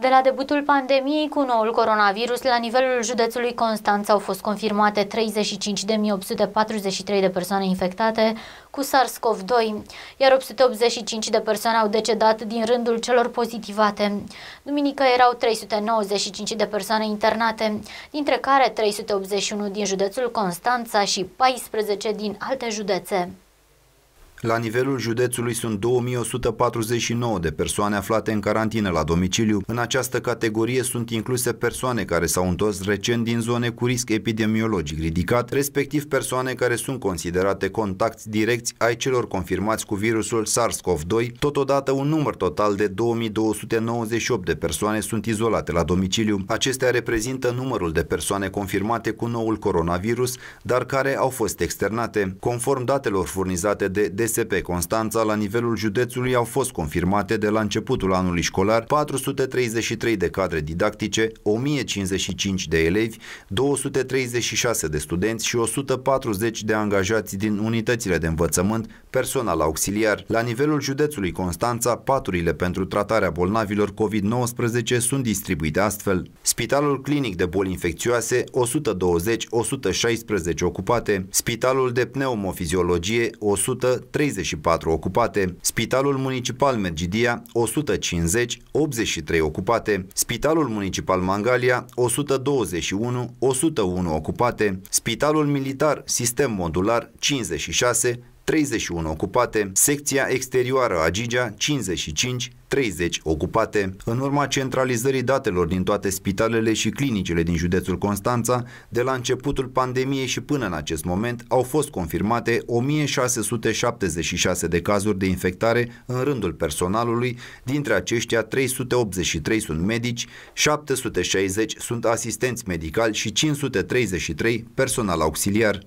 De la debutul pandemiei cu noul coronavirus, la nivelul județului Constanța au fost confirmate 35.843 de persoane infectate cu SARS-CoV-2, iar 885 de persoane au decedat din rândul celor pozitivate. Duminică erau 395 de persoane internate, dintre care 381 din județul Constanța și 14 din alte județe. La nivelul județului sunt 2149 de persoane aflate în carantină la domiciliu. În această categorie sunt incluse persoane care s-au întors recent din zone cu risc epidemiologic ridicat, respectiv persoane care sunt considerate contacti direcți ai celor confirmați cu virusul SARS-CoV-2. Totodată un număr total de 2298 de persoane sunt izolate la domiciliu. Acestea reprezintă numărul de persoane confirmate cu noul coronavirus, dar care au fost externate. Conform datelor furnizate de DSP Constanța, la nivelul județului au fost confirmate de la începutul anului școlar 433 de cadre didactice, 1055 de elevi, 236 de studenți și 140 de angajați din unitățile de învățământ, personal auxiliar. La nivelul județului Constanța, paturile pentru tratarea bolnavilor COVID-19 sunt distribuite astfel. Spitalul Clinic de Boli Infecțioase, 120-116 ocupate, Spitalul de Pneumofiziologie, 100 34 ocupate, Spitalul Municipal Mergidia 150, 83 ocupate, Spitalul Municipal Mangalia 121, 101 ocupate, Spitalul Militar Sistem Modular 56, 31 ocupate, secția exterioară a Gigea 55, 30 ocupate. În urma centralizării datelor din toate spitalele și clinicile din județul Constanța, de la începutul pandemiei și până în acest moment, au fost confirmate 1676 de cazuri de infectare în rândul personalului, dintre aceștia 383 sunt medici, 760 sunt asistenți medicali și 533 personal auxiliar.